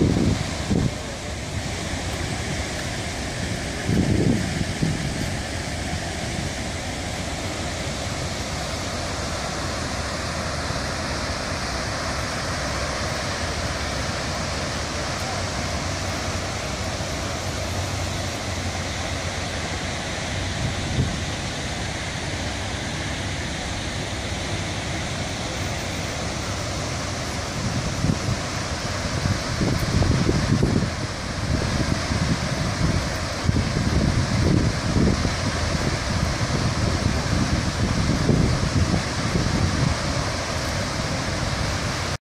うん。